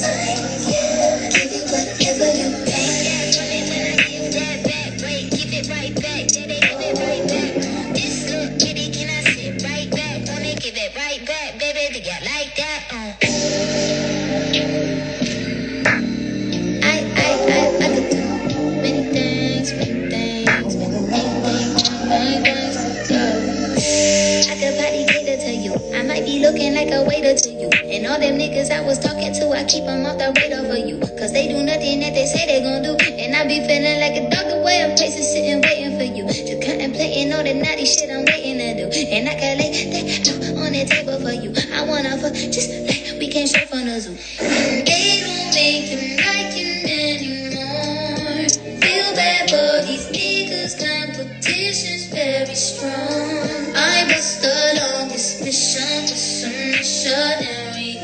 Generous I might be looking like a waiter to you. And all them niggas I was talking to, I keep them off the radar for you. Cause they do nothing that they say they gon' do. And I be feeling like a dog away I'm places sitting waiting for you. Just contemplating all the naughty shit I'm waiting to do. And I can lay that on the table for you. I wanna fuck just like we came straight from the zoo. They don't make them like you anymore. Feel bad for these niggas, competition's strong. I was the longest mission for some missionary.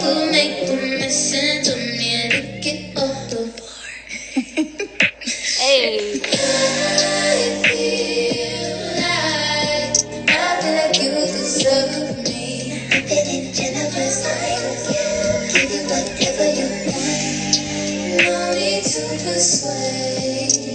Could make a mess and tell me to get off the floor. Hey. I feel like I feel you deserve me. I've been in generous. Give you whatever you want. No to persuade.